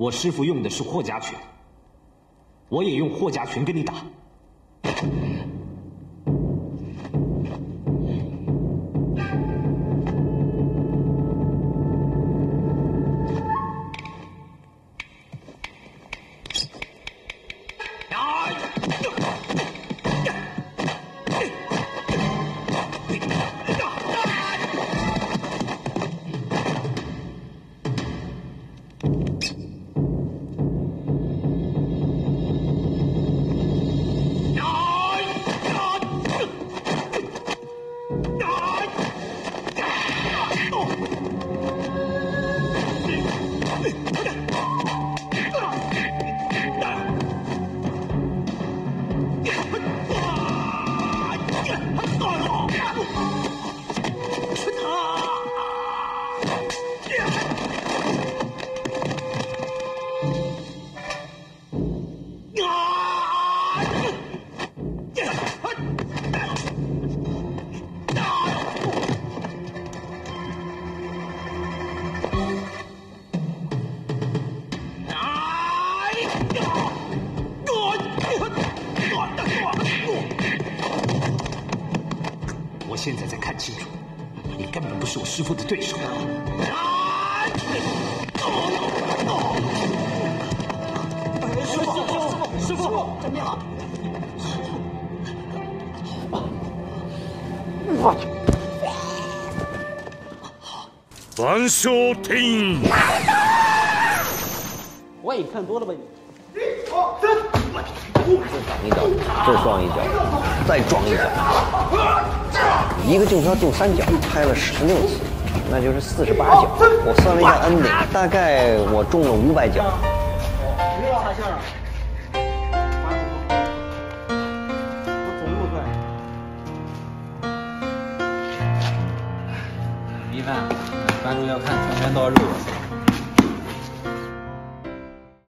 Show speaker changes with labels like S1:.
S1: 我师傅用的是霍家拳，我也用霍家拳跟你打。我现在才看清楚，你根本不是我师父的对手。
S2: 师傅，师傅，师傅，真的好。
S3: 我去！
S4: 万寿亭，
S2: 我也看多了吧你？
S3: 这挡一脚，这撞一脚，再撞一脚，一个镜头中三脚，拍了十六次，那就是四十八脚。我算了一下 ending，大概我中了五百脚。
S2: 不要害相声，我走那么快。
S5: 米饭，观众要看拳拳到肉。